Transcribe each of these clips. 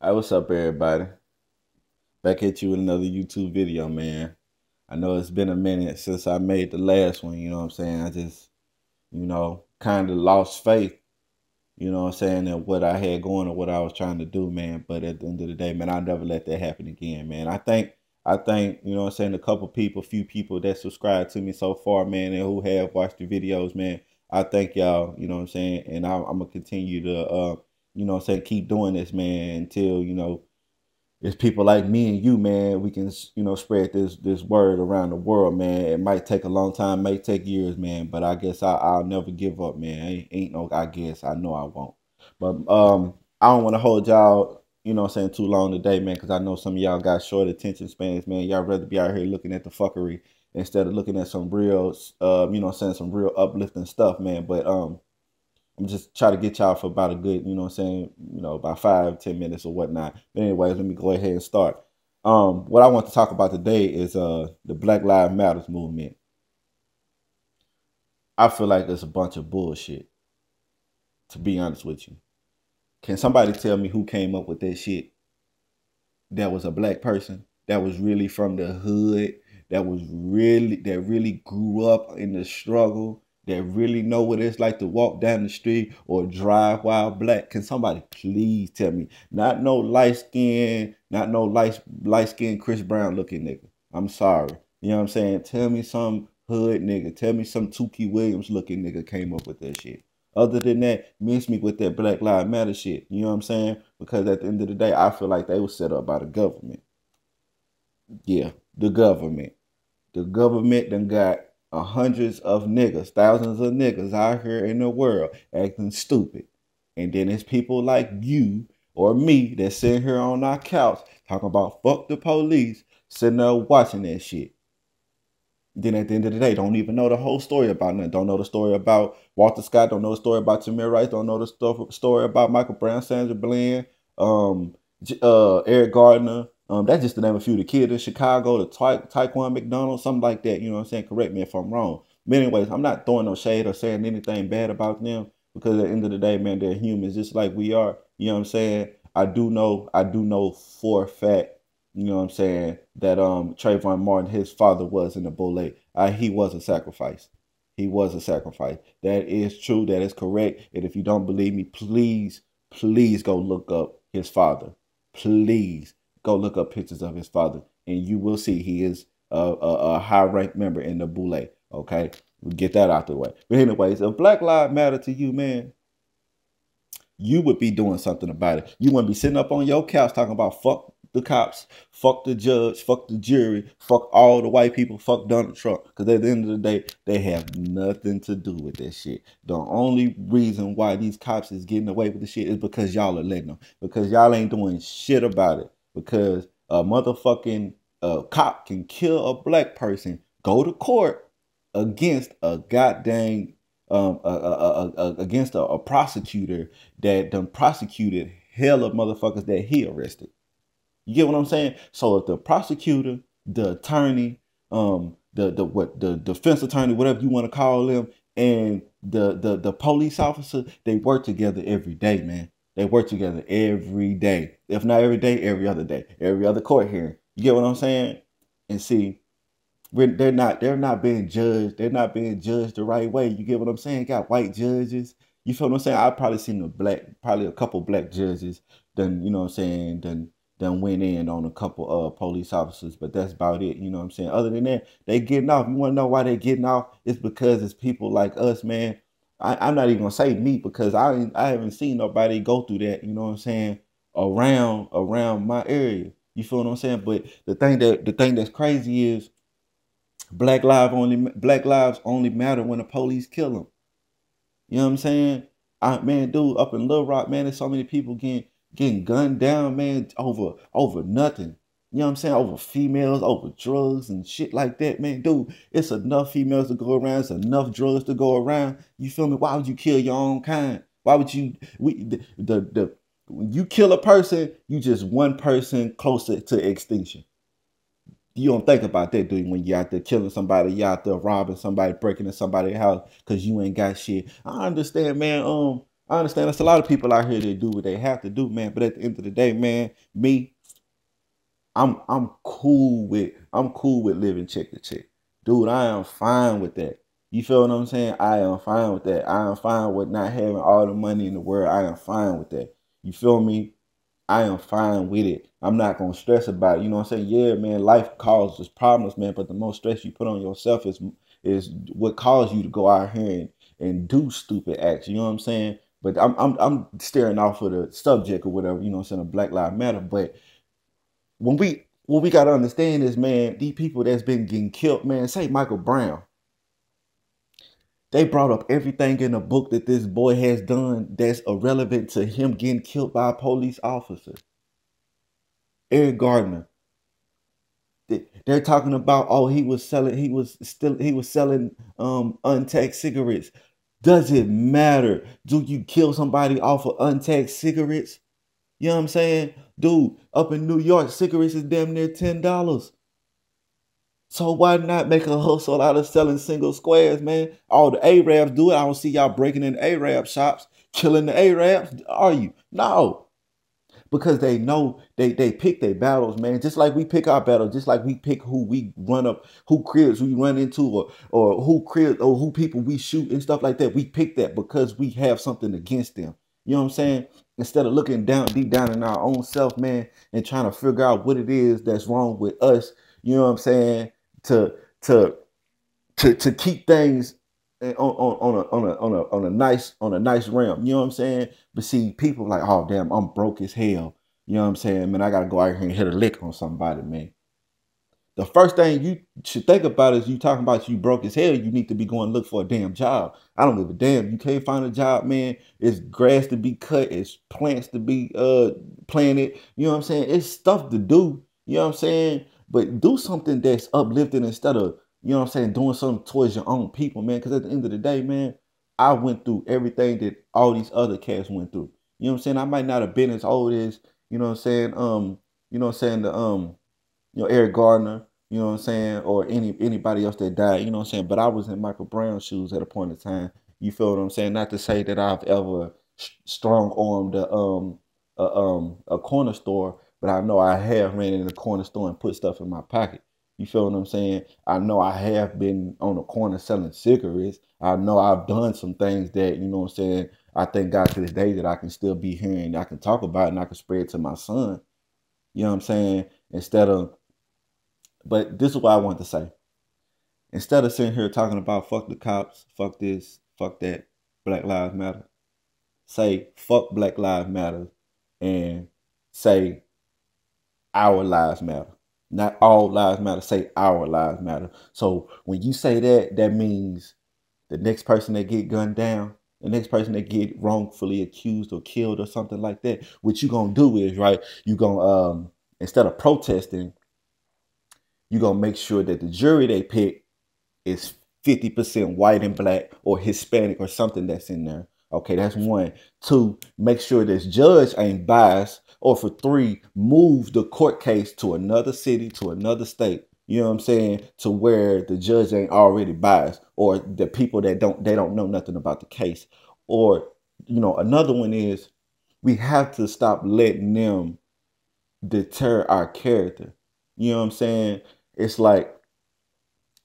Hi, what's up, everybody? Back at you with another YouTube video, man. I know it's been a minute since I made the last one, you know what I'm saying? I just, you know, kind of lost faith, you know what I'm saying, in what I had going or what I was trying to do, man. But at the end of the day, man, I'll never let that happen again, man. I think, I think, you know what I'm saying, a couple people, few people that subscribe to me so far, man, and who have watched the videos, man. I thank y'all, you know what I'm saying? And I, I'm going to continue to, uh, you know, say keep doing this, man, until you know it's people like me and you, man. We can, you know, spread this this word around the world, man. It might take a long time, may take years, man, but I guess I, I'll never give up, man. Ain't, ain't no, I guess I know I won't. But um, I don't want to hold y'all, you know, I'm saying too long today, man, because I know some of y'all got short attention spans, man. Y'all rather be out here looking at the fuckery instead of looking at some real, uh, you know, saying some real uplifting stuff, man. But um I'm just try to get y'all for about a good, you know what I'm saying, you know, about five, ten minutes or whatnot. But anyways, let me go ahead and start. Um, what I want to talk about today is uh the Black Lives Matters movement. I feel like it's a bunch of bullshit, to be honest with you. Can somebody tell me who came up with that shit? That was a black person that was really from the hood, that was really that really grew up in the struggle, that really know what it's like to walk down the street or drive while black. Can somebody please tell me? Not no light skin, not no light light skin Chris Brown looking nigga. I'm sorry. You know what I'm saying? Tell me some hood nigga. Tell me some Tookie Williams looking nigga came up with that shit. Other than that, miss me with that Black Lives Matter shit. You know what I'm saying? Because at the end of the day, I feel like they were set up by the government. Yeah, the government. The government done got hundreds of niggas, thousands of niggas out here in the world acting stupid. And then it's people like you or me that sitting here on our couch talking about fuck the police, sitting there watching that shit. Then at the end of the day, don't even know the whole story about nothing. Don't know the story about Walter Scott. Don't know the story about Tamir Rice. Don't know the story about Michael Brown, Sandra Bland, um, uh, Eric Gardner, um, that's just the name of a few. The kid in Chicago, the Ty- Taekwon McDonald, something like that. You know what I'm saying? Correct me if I'm wrong. But anyways, I'm not throwing no shade or saying anything bad about them because at the end of the day, man, they're humans just like we are. You know what I'm saying? I do know, I do know for a fact, you know what I'm saying, that um Trayvon Martin, his father was in the Boule. Uh, he was a sacrifice. He was a sacrifice. That is true. That is correct. And if you don't believe me, please, please go look up his father. Please go look up pictures of his father, and you will see he is a, a, a high ranked member in the Boule. Okay, we get that out the way. But anyways, if Black Lives Matter to you, man, you would be doing something about it. You wouldn't be sitting up on your couch talking about fuck the cops, fuck the judge, fuck the jury, fuck all the white people, fuck Donald Trump. Because at the end of the day, they have nothing to do with that shit. The only reason why these cops is getting away with the shit is because y'all are letting them. Because y'all ain't doing shit about it because a motherfucking cop can kill a black person, go to court against a goddamn um a, a, a, against a, prosecutor that done prosecuted hell of motherfuckers that he arrested. You get what I'm saying? So if the prosecutor, the attorney, um, the the what the defense attorney, whatever you want to call them, and the the the police officer, they work together every day, man. They work together every day. If not every day, every other day, every other court hearing. You get what I'm saying? And see, they're not they're not being judged. They're not being judged the right way. You get what I'm saying? Got white judges. You feel what I'm saying? I've probably seen a black, probably a couple black judges. Then you know what I'm saying? Then then went in on a couple of police officers, but that's about it. You know what I'm saying? Other than that, they getting off. You want to know why they getting off? It's because it's people like us, man, I, am not even gonna say me because I I haven't seen nobody go through that. You know what I'm saying? Around around my area. You feel what I'm saying? But the thing that the thing that's crazy is black lives only black lives only matter when the police kill them. You know what I'm saying? I man, dude, up in Little Rock, man, there's so many people getting getting gunned down, man, over over nothing. You know what I'm saying? Over females, over drugs and shit like that, man. Dude, it's enough females to go around. It's enough drugs to go around. You feel me? Why would you kill your own kind? Why would you? We the the, the when you kill a person, you just one person closer to extinction. You don't think about that, dude. When you out there killing somebody, you out there robbing somebody, breaking in somebody's house because you ain't got shit. I understand, man. Um, I understand there's a lot of people out here that do what they have to do, man. But at the end of the day, man, me, I'm I'm cool with I'm cool with living check to check. Dude, I am fine with that. You feel what I'm saying? I am fine with that. I am fine with not having all the money in the world. I am fine with that. You feel me? I am fine with it. I'm not gonna stress about it. You know what I'm saying? Yeah, man, life causes problems, man. But the most stress you put on yourself is is what caused you to go out here and, and do stupid acts. You know what I'm saying? But I'm I'm I'm staring off of the subject or whatever, you know what I'm saying, Black Lives Matter. But when we what we gotta understand is, man, these people that's been getting killed, man, say Michael Brown. They brought up everything in the book that this boy has done that's irrelevant to him getting killed by a police officer. Eric Gardner. They're talking about oh he was selling he was still he was selling um untaxed cigarettes. Does it matter? Do you kill somebody off of untaxed cigarettes? You know what I'm saying? Dude, up in New York, cigarettes is damn near $10. So why not make a hustle out of selling single squares, man? All the Arabs do it. I don't see y'all breaking in Arab shops, killing the Arabs. Are you? No because they know they they pick their battles, man. Just like we pick our battles, just like we pick who we run up, who cribs we run into, or or who cribs or who people we shoot and stuff like that. We pick that because we have something against them. You know what I'm saying? Instead of looking down deep down in our own self, man, and trying to figure out what it is that's wrong with us. You know what I'm saying? To to to to keep things on, on, on, a, on a on a on a nice on a nice realm. You know what I'm saying? But see, people like, oh damn, I'm broke as hell. You know what I'm saying? Man, I gotta go out here and hit a lick on somebody, man. The first thing you should think about is you talking about you broke as hell. You need to be going look for a damn job. I don't give a damn. You can't find a job, man. It's grass to be cut. It's plants to be uh planted. You know what I'm saying? It's stuff to do. You know what I'm saying? But do something that's uplifting instead of you know what I'm saying, doing something towards your own people, man. Because at the end of the day, man, I went through everything that all these other cats went through. You know what I'm saying? I might not have been as old as, you know what I'm saying, um, you know what I'm saying, the um, you know, Eric Gardner, you know what I'm saying, or any anybody else that died, you know what I'm saying? But I was in Michael Brown's shoes at a point in time. You feel what I'm saying? Not to say that I've ever strong armed a um a um a corner store, but I know I have ran in the corner store and put stuff in my pocket. You feel what I'm saying? I know I have been on the corner selling cigarettes. I know I've done some things that, you know what I'm saying, I thank God to this day that I can still be here and I can talk about and I can spread to my son. You know what I'm saying? Instead of, but this is what I want to say. Instead of sitting here talking about fuck the cops, fuck this, fuck that, Black Lives Matter, say fuck Black Lives Matter and say our lives matter. Not all lives matter. Say our lives matter. So when you say that, that means the next person that get gunned down, the next person that get wrongfully accused or killed or something like that, what you gonna do is right. You gonna um instead of protesting, you gonna make sure that the jury they pick is 50% white and black or Hispanic or something that's in there. Okay, that's one. Two, make sure this judge ain't biased. Or for three, move the court case to another city, to another state. You know what I'm saying? To where the judge ain't already biased, or the people that don't they don't know nothing about the case. Or, you know, another one is we have to stop letting them deter our character. You know what I'm saying? It's like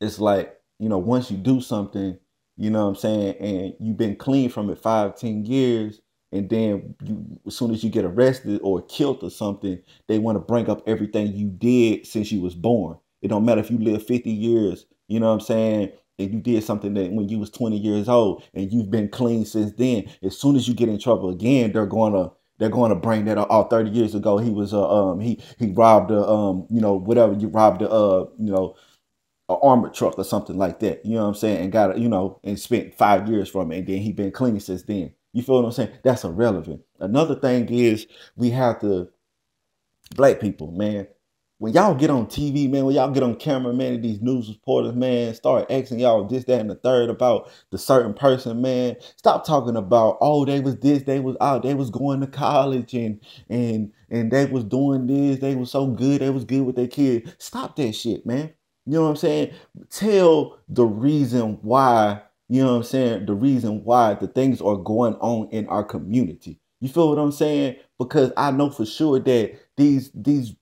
it's like, you know, once you do something you know what I'm saying? And you've been clean from it five, ten years, and then you, as soon as you get arrested or killed or something, they want to bring up everything you did since you was born. It don't matter if you live 50 years, you know what I'm saying? And you did something that when you was 20 years old and you've been clean since then. As soon as you get in trouble again, they're gonna they're going to bring that up. 30 years ago, he was uh, um he he robbed a um you know whatever you robbed a uh you know an armored truck or something like that. You know what I'm saying? And got you know, and spent five years from it, and then he been clean since then. You feel what I'm saying? That's irrelevant. Another thing is we have to black people, man. When y'all get on TV, man, when y'all get on camera, man, these news reporters, man, start asking y'all this, that, and the third about the certain person, man. Stop talking about, oh, they was this, they was out, they was going to college and and and they was doing this, they was so good, they was good with their kids. Stop that shit, man. You know what I'm saying? Tell the reason why you know what I'm saying, the reason why the things are going on in our community. You feel what I'm saying? Because I know for sure that these these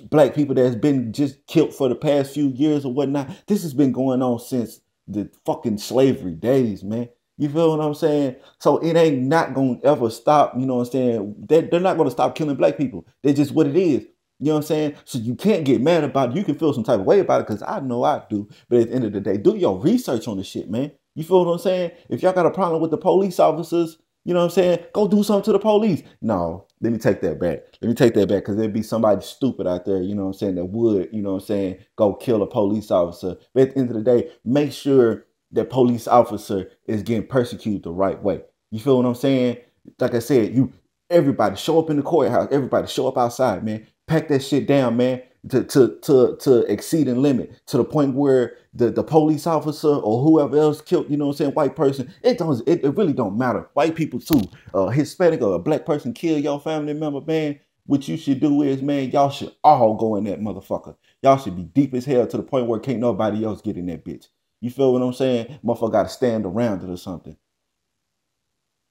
black people that's been just killed for the past few years or whatnot, this has been going on since the fucking slavery days, man. You feel what I'm saying? So it ain't not gonna ever stop, you know what I'm saying? They're, they're not gonna stop killing black people. They're just what it is. You know what I'm saying? So you can't get mad about it. You can feel some type of way about it because I know I do. But at the end of the day, do your research on the shit, man. You feel what I'm saying? If y'all got a problem with the police officers, you know what I'm saying? Go do something to the police. No, let me take that back. Let me take that back because there'd be somebody stupid out there, you know what I'm saying, that would, you know what I'm saying, go kill a police officer. But at the end of the day, make sure that police officer is getting persecuted the right way. You feel what I'm saying? Like I said, you everybody show up in the courthouse, everybody show up outside, man pack that shit down, man, to to to to exceed and limit to the point where the the police officer or whoever else killed, you know what I'm saying, white person, it don't it, it really don't matter. White people too, uh, Hispanic or a black person kill your family member, man. What you should do is, man, y'all should all go in that motherfucker. Y'all should be deep as hell to the point where can't nobody else get in that bitch. You feel what I'm saying? Motherfucker got to stand around it or something.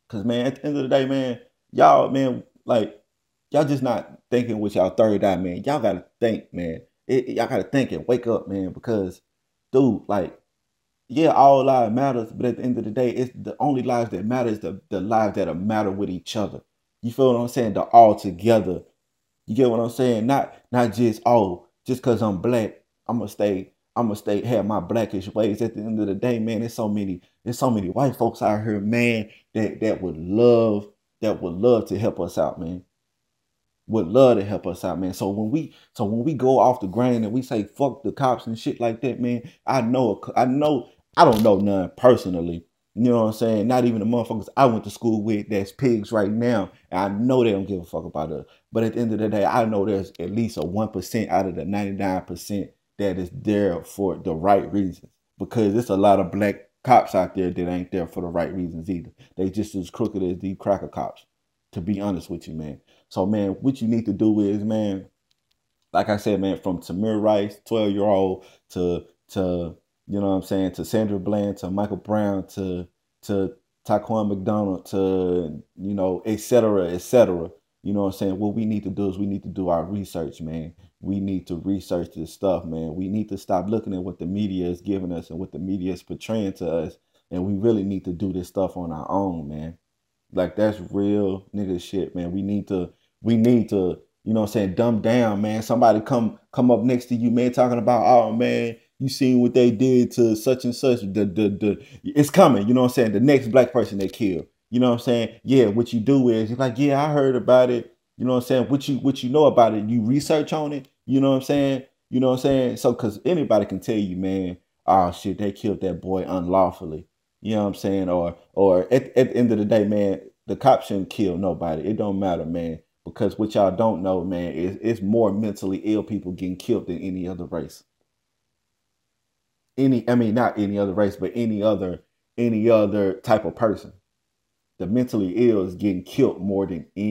Cause man, at the end of the day, man, y'all, man, like y'all just not thinking with y'all third eye, man. Y'all gotta think, man. It, y'all gotta think and wake up, man. Because, dude, like, yeah, all lives matters, but at the end of the day, it's the only lives that matter is the, the lives that matter with each other. You feel what I'm saying? The all together. You get what I'm saying? Not not just oh, just cause I'm black, I'm gonna stay. I'm gonna stay have my blackish ways. At the end of the day, man, there's so many, there's so many white folks out here, man, that that would love, that would love to help us out, man would love to help us out, man. So when we so when we go off the grain and we say fuck the cops and shit like that, man, I know I know I don't know none personally. You know what I'm saying? Not even the motherfuckers I went to school with that's pigs right now. And I know they don't give a fuck about us. But at the end of the day, I know there's at least a 1% out of the 99% that is there for the right reasons. Because there's a lot of black cops out there that ain't there for the right reasons either. They just as crooked as these cracker cops, to be honest with you, man. So, man, what you need to do is, man, like I said, man, from Tamir Rice, 12 year old, to, to, you know what I'm saying, to Sandra Bland, to Michael Brown, to, to Taquan McDonald, to, you know, et cetera, et cetera. You know what I'm saying? What we need to do is we need to do our research, man. We need to research this stuff, man. We need to stop looking at what the media is giving us and what the media is portraying to us. And we really need to do this stuff on our own, man. Like that's real nigga shit, man. We need to we need to, you know I'm saying, dumb down, man. Somebody come come up next to you, man, talking about, oh man, you seen what they did to such and such. The the the it's coming, you know what I'm saying? The next black person they kill. You know what I'm saying? Yeah, what you do is you're like, yeah, I heard about it. You know what I'm saying? What you what you know about it, you research on it, you know what I'm saying? You know what I'm saying? So cause anybody can tell you, man, oh shit, they killed that boy unlawfully. You know what I'm saying? Or or at, at the end of the day, man, the cops shouldn't kill nobody. It don't matter, man. Because what y'all don't know, man, is it's more mentally ill people getting killed than any other race. Any, I mean, not any other race, but any other, any other type of person. The mentally ill is getting killed more than any